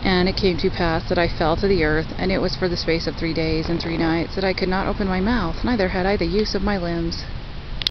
And it came to pass that I fell to the earth, and it was for the space of three days and three nights that I could not open my mouth, neither had I the use of my limbs.